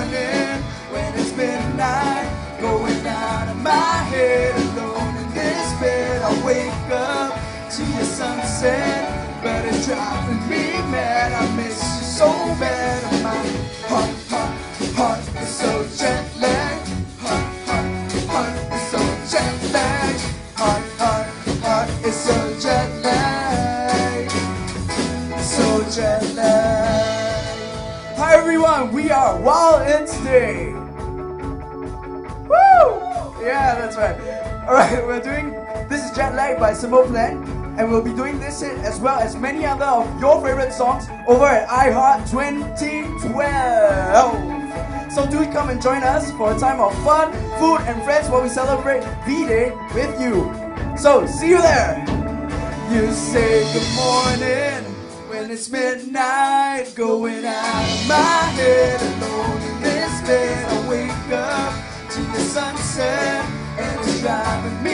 morning when it's midnight, going out of my head alone in this bed. I wake up to your sunset, but it's driving me mad. I miss you so bad. Oh, my heart, heart, heart is so jet lagged. Heart, heart, heart is so jet lagged. Heart, heart, heart is so jet lagged. So jet lagged. Hi everyone, we are Wild Instinct. Woo! Yeah, that's right. Alright, we're doing This is Jet Lag by Simple Plan, and we'll be doing this hit as well as many other of your favorite songs over at iHeart 2012. So do come and join us for a time of fun, food, and friends while we celebrate V-Day with you. So, see you there! You say good morning when it's midnight, going out of my head alone in this bed. I wake up to the sunset and it's driving me.